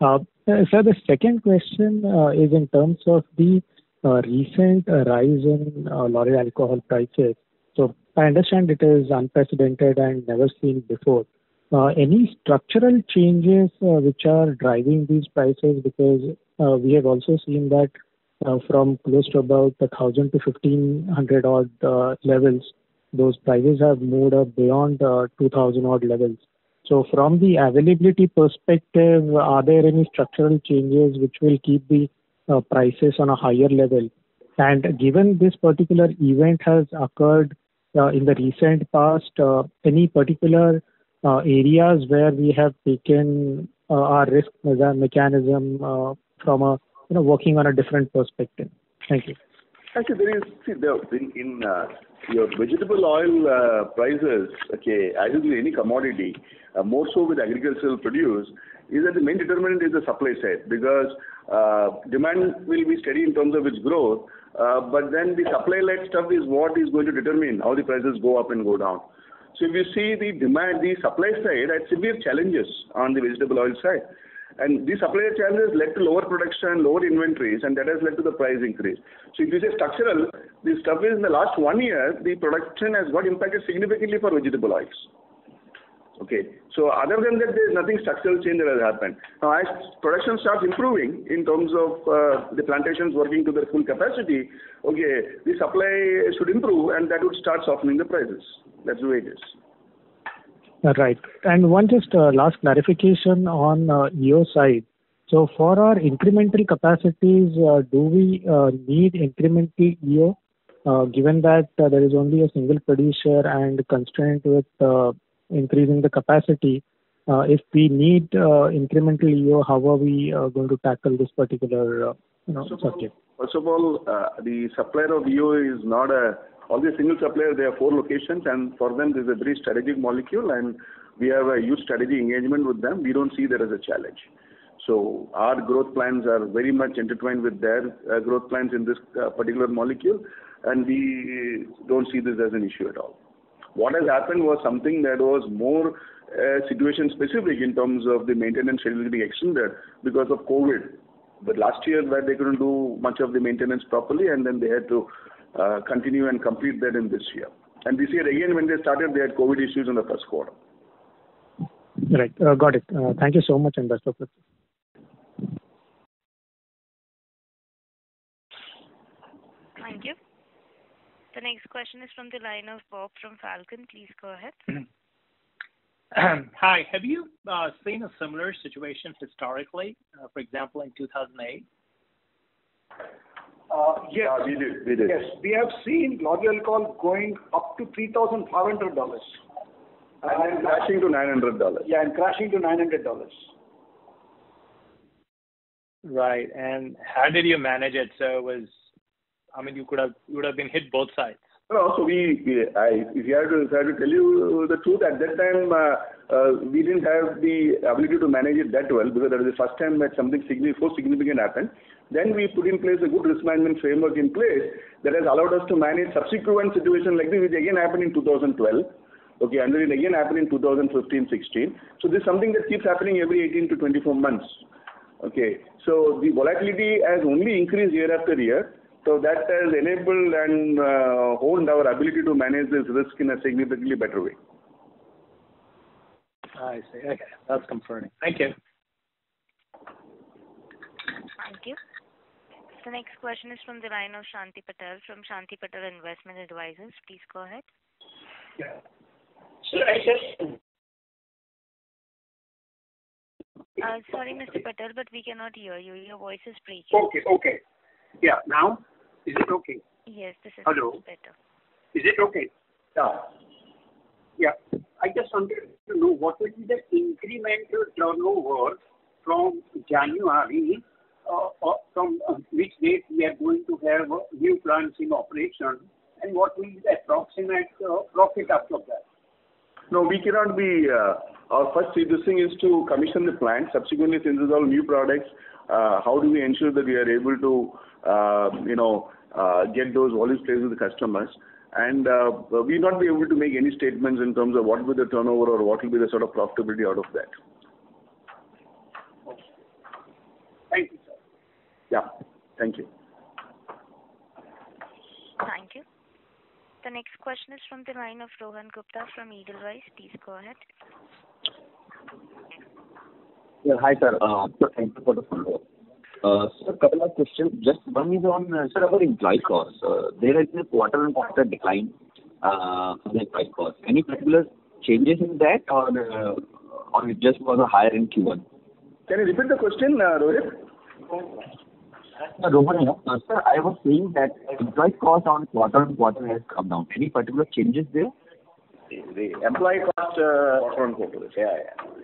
Sir, the second question is in terms of the recent rise in uh, lauryl alcohol prices. So I understand it is unprecedented and never seen before. Uh, any structural changes uh, which are driving these prices? Because we have also seen that from close to about 1,000 to 1,500 odd levels, those prices have moved up beyond 2,000 odd levels. So from the availability perspective, are there any structural changes which will keep the Uh, prices on a higher level? And given this particular event has occurred uh, in the recent past, uh, any particular areas where we have taken our risk mechanism from a, you know, working on a different perspective? Thank you. Actually, there is, see, the, in your vegetable oil prices, okay, as with any commodity, more so with agricultural produce, is that the main determinant is the supply side. Because uh, demand will be steady in terms of its growth, uh, but then the supply-led stuff is what is going to determine how the prices go up and go down. So if you see the demand, the supply side had severe challenges on the vegetable oil side. And the supply challenges led to lower production, lower inventories, and that has led to the price increase. So if you say structural, the stuff is in the last one year, the production has got impacted significantly for vegetable oils. Okay. So other than that, there's nothing structural change that has happened. Now, as production starts improving in terms of uh, the plantations working to their full capacity, okay, the supply should improve, and that would start softening the prices. That's the way it is. Right. And one just uh, last clarification on uh, EO side. So for our incremental capacities, do we need incremental EO, given that there is only a single producer and constraint with increasing the capacity? Uh, if we need uh, incremental EO, how are we uh, going to tackle this particular, you know, subject? First of all, the supplier of EO is not a only a single supplier. They have four locations, and for them, this is a very strategic molecule, and we have a huge strategy engagement with them. We don't see that as a challenge. So our growth plans are very much intertwined with their growth plans in this particular molecule, and we don't see this as an issue at all. What has happened was something that was more uh, situation specific in terms of the maintenance schedule being extended because of COVID. But last year where they couldn't do much of the maintenance properly, and then they had to uh, continue and complete that in this year. And this year again, when they started, they had COVID issues in the first quarter. Right. Uh, got it. Thank you so much, and best of luck. Thank you. The next question is from the line of Bob from Falcon. Please go ahead. *clears throat* Hi. Have you uh, seen a similar situation historically, uh, for example, in 2008? Uh, yes. We did. We did. Yes. We have seen lauryl alcohol going up to $3,500. And then crashing to $900. Yeah, and crashing to $900. Right. And how did you manage it? I mean, you could have you would have been hit both sides. No. So we, if you have to tell you the truth, at that time, uh, uh, we didn't have the ability to manage it that well because that was the first time that something so significant happened. Then we put in place a good risk management framework in place that has allowed us to manage subsequent situation like this, which again happened in 2012. Okay. and Then it again happened in 2015-16. So This is something that keeps happening every 18 to 24 months. Okay. So the volatility has only increased year after year. So that has enabled and uh, honed our ability to manage this risk in a significantly better way. I see. Okay. That's comforting. Thank you. Thank you. The next question is from the line of Shanti Patel from Shanti Patel Investment Advisors. Please go ahead. Yeah. I just uh, Sorry, Mr. Patel, but we cannot hear you. Your voice is breaking. Okay, okay. Yeah. Now? Is it okay? Yes, this is Hello. much better. Is it okay? Yeah. Yeah. I just wanted to know what will be the incremental turnover from January, uh, from uh, which date we are going to have new plants in operation, and what will be the approximate profit after that? No, we cannot be. Our first thing is to commission the plant. Subsequently, since it's all new products, Uh, how do we ensure that we are able to, uh, you know, uh, get those volumes placed with the customers. And We'll not be able to make any statements in terms of what will be the turnover or what will be the sort of profitability out of that. Thank you, sir. Yeah. Thank you. Thank you. The next question is from the line of Rohan Gupta from Edelweiss. Please go ahead. Yeah. Hi, uh, sir. Thank you for the follow-up. Uh, sir, couple of questions. Just one is on, uh, sir, our employee costs. There has been a quarter-on-quarter decline in employee costs. Any particular changes in that or or it just was a higher in Q1? Can you repeat the question, Rohan? Rohan here. Sir, I was saying that employee cost on quarter-on-quarter has come down. Any particular changes there? The employee cost. Uh, Quarter-on-quarter. Yeah.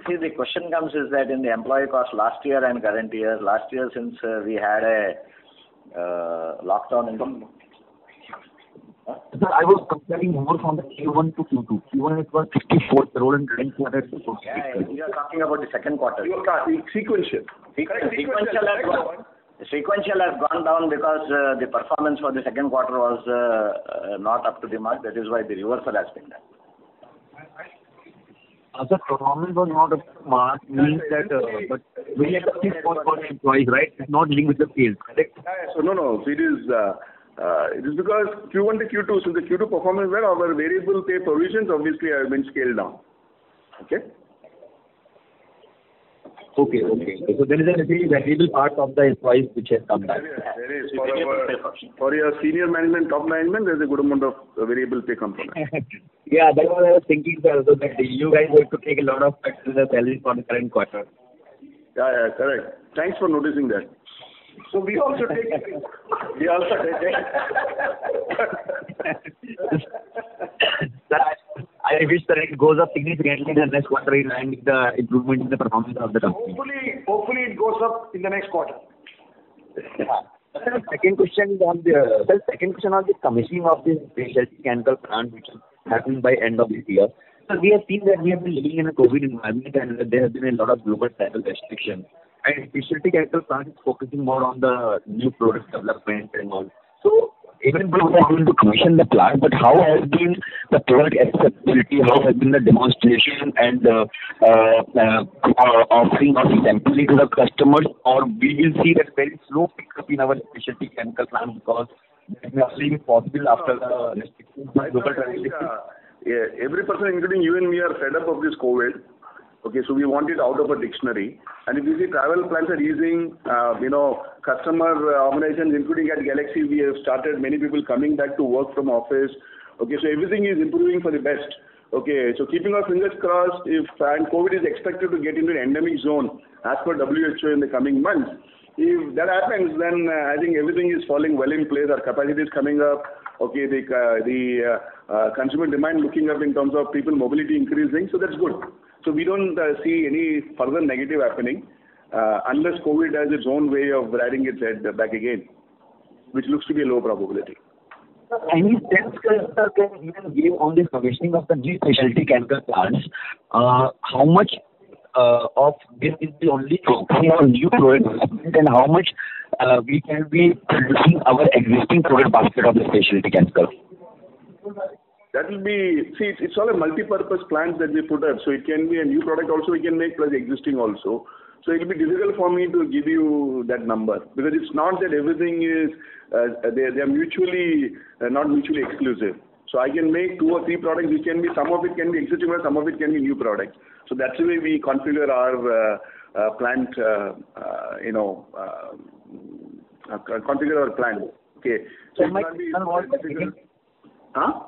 See, the question comes is that in the employee cost last year and current year, last year since uh, we had a uh, lockdown in the- Sir, I was comparing more from the Q1 to Q2. Q1 it was 64 crore and current quarter it is 46 crore. Yeah. You are talking about the second quarter. You are Sequential. Sequential has gone down because the performance for the second quarter was not up to the mark. That is why the reversal has been done. Sir, performance was not up to mark means that, uh, but we have to keep cost for employees, right? It's not linked with the sales, correct? No, no. It is uh, uh, because Q1 to Q2, so the Q2 performance where our variable pay provisions obviously have been scaled down. Okay? Okay. Okay. So there is a very variable part of the employees which has come down. There is. For your senior management, top management, there's a good amount of variable pay component. *laughs* Yeah. That was I was thinking, sir, also that you guys have to take a lot of cuts in the salary for the current quarter. Yeah. Yeah. Correct. Thanks for noticing that. So we also take it. We also take it. *laughs* *laughs* Sir, I wish that it goes up significantly in the next quarter in line with the improvement in the performance of the company. Hopefully hopefully it goes up in the next quarter. Sir, second question on the commissioning of this specialty chemical plant which is happening by end of this year. Sir, we have seen that we have been living in a COVID environment and there have been a lot of global travel restrictions. And specialty chemical plant is focusing more on the new product development and all. Even though we are going to commission the plant, but how has been the product acceptability? How has been the demonstration and uh, uh, uh, offering or sampling to the customers? Or we will see that very slow pickup in our specialty chemical plant because that may only be possible after the restrictions by global travel. Yeah. Every person, including you and me, are fed up of this COVID. Okay, so we want it out of a dictionary. And if you see travel plans are easing, uh, you know, customer uh, organizations, including at Galaxy, we have started many people coming back to work from office. Okay, so everything is improving for the best. Okay, so keeping our fingers crossed, if and COVID is expected to get into an endemic zone as per WHO in the coming months. If that happens, then uh, I think everything is falling well in place. Our capacity is coming up. Okay, the the uh, consumer demand looking up in terms of people mobility increasing, so that's good. So we don't uh, see any further negative happening, uh, unless COVID has its own way of rearing its head back again, which looks to be a low probability. Any sense, sir, can you give on the commissioning of the new specialty chemical plants? Uh, how much of this is the only new product and how much we can be producing our existing product basket of the specialty chemicals? See, it's all a multi-purpose plant that we put up. So it can be a new product also we can make, plus existing also. So it'll be difficult for me to give you that number because it's not that everything is uh, they, they are mutually, uh, not mutually exclusive. So I can make two or three products, which can be, some of it can be existing some of it can be new products. So that's the way we configure our uh, plant. You know, configure our plant. Okay. My concern was that. Huh?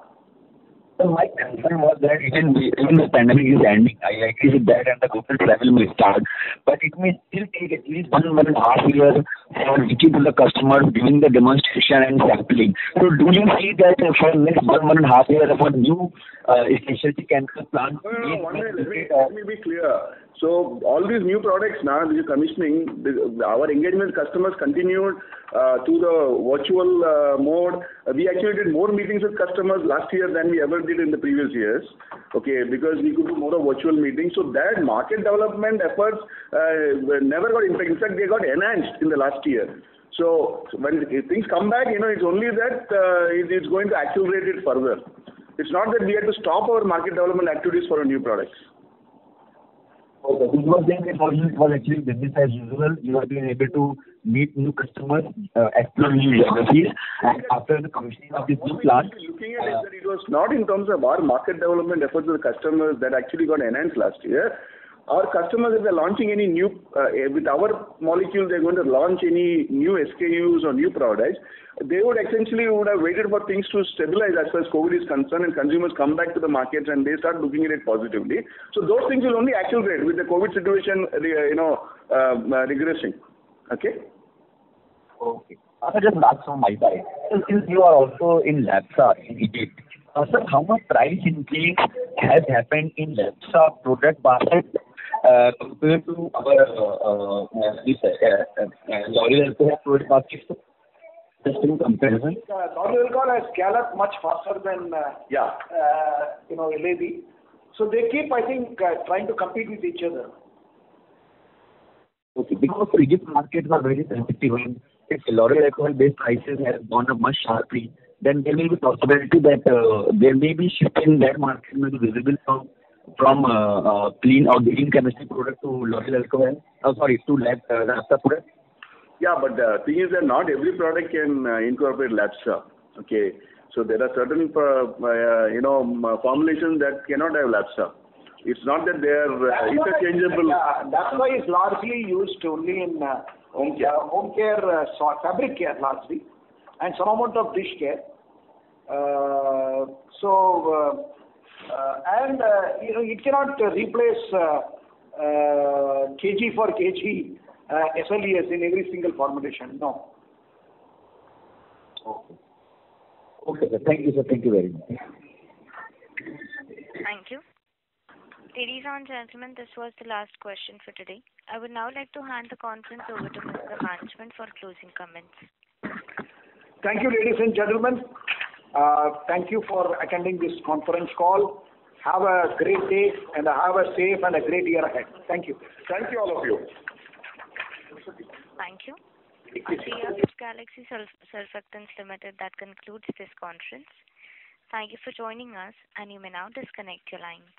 Sir, my concern was that even even the pandemic is ending. I agree with that and the global travel may start, but it may still take at least one, one and a half years for reaching to the customers, doing the demonstration and sampling. So do you see that for next one and a half years for new uh, specialty chemical plant? No. Let me be clear. So all these new products now we are commissioning, our engagement customers continued uh, to the virtual uh, mode. We actually did more meetings with customers last year than we ever did in the previous years. Okay. Because we could do more of virtual meetings. So that market development efforts uh, never got impacted. In fact, they got enhanced in the last year. So when things come back, you know, it's only that it's going to accelerate it further. It's not that we have to stop our market development activities for our new products. Okay. You were saying it was actually business as usual. You have been able to meet new customers, uh, explore new geographies, and after the commissioning of this new plant. Looking at it, that it was not in terms of our market development efforts with the customers that actually got enhanced last year. Our customers, if they're launching any new uh, with our molecule, they're going to launch any new SKUs or new products, they would essentially would have waited for things to stabilize as far as COVID is concerned, and consumers come back to the markets, and they start looking at it positively. So those things will only accelerate with the COVID situation, uh, you know, um, uh, regressing. Okay? Okay. Just last from my side. Since you are also in Lepta in Egypt, sir, how much price increase has happened in Lepta product basket, compared to our lauryl alcohol product basket, just in comparison? Lauryl alcohol has scaled up much faster than, Yeah. you know, LAB. They keep, I think, trying to compete with each other. Okay. Because Egypt markets are very sensitive, and if lauryl alcohol-based prices have gone up much sharply, then there may be possibility that there may be shift in that market may be visible from Uh, uh, clean or green chemistry product to lauryl alcohol. Sorry, to Lepta product. Yeah, but the thing is that not every product can incorporate Lepta. Okay? So there are certain, you know, formulations that cannot have Lepta. It's not that they are interchangeable. Yeah, that's why it's largely used only in Home care. Home care, so fabric care, largely, and some amount of dish care. So, and, Uh, uh, you know, it cannot replace uh, kg for kg SLES in every single formulation. No. Okay. Okay, sir. Thank you, sir. Thank you very much. Thank you. Ladies and gentlemen, this was the last question for today. I would now like to hand the conference over to the management for closing comments. Thank you, ladies and gentlemen. Uh, thank you for attending this conference call. Have a great day, and have a safe and a great year ahead. Thank you. Thank you, all of you. Thank you. On behalf of Galaxy Surfactants Limited, that concludes this conference. Thank you for joining us, and you may now disconnect your lines.